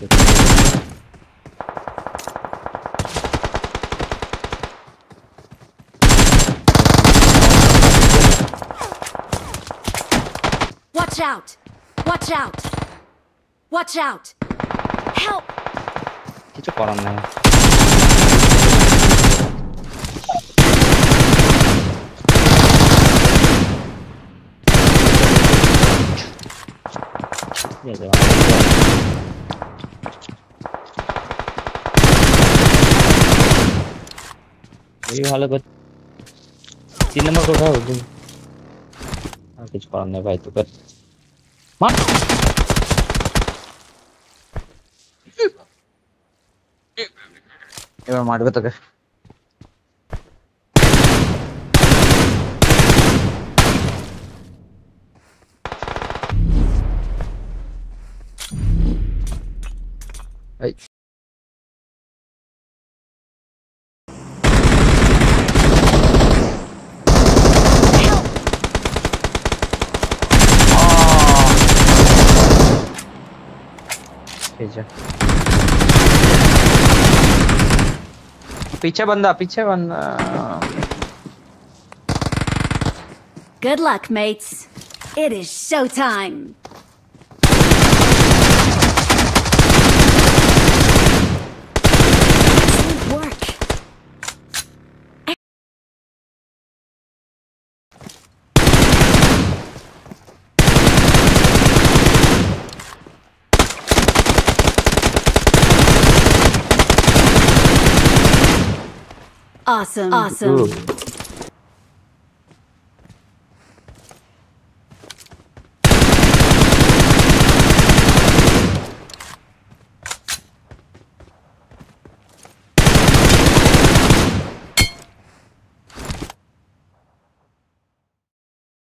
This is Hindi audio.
Watch out! Watch out! Watch out! Help! কিছু on নাই Yeah, ये हाल है बच तीन नंबर को उठाओ तुम हाँ, कुछ काम नहीं भाई, तू कर। मार। ಇವ ಮಾಡ್ಬೇಕ Hey. যা पीछे बंदा पीछे बंदा Good luck, mates. It is showtime. Awesome. Awesome. Good.